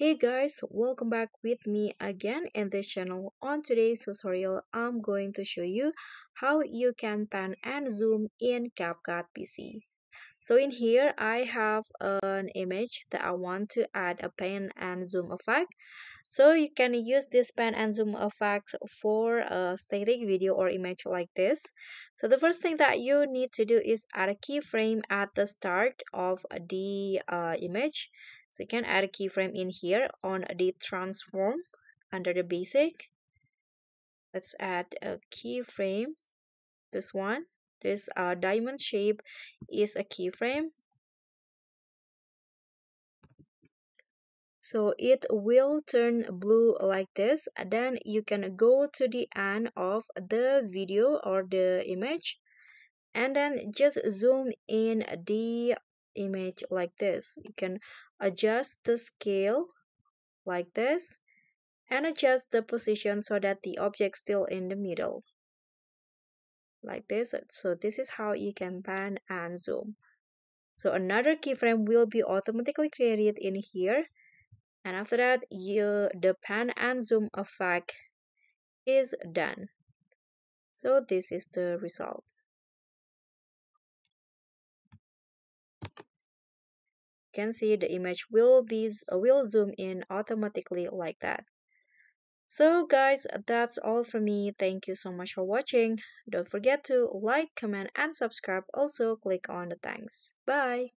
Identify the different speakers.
Speaker 1: Hey guys, welcome back with me again in this channel. On today's tutorial, I'm going to show you how you can pan and zoom in CapCut PC. So in here, I have an image that I want to add a pan and zoom effect. So you can use this pan and zoom effect for a static video or image like this. So the first thing that you need to do is add a keyframe at the start of the uh, image so you can add a keyframe in here on the transform under the basic. Let's add a keyframe this one. This uh, diamond shape is a keyframe. So it will turn blue like this. Then you can go to the end of the video or the image. And then just zoom in the image like this. You can adjust the scale like this and adjust the position so that the object still in the middle like this. So this is how you can pan and zoom. So another keyframe will be automatically created in here. And after that you the pan and zoom effect is done. So this is the result can see the image will be will zoom in automatically like that. So guys that's all from me. Thank you so much for watching. Don't forget to like comment and subscribe. Also click on the thanks. Bye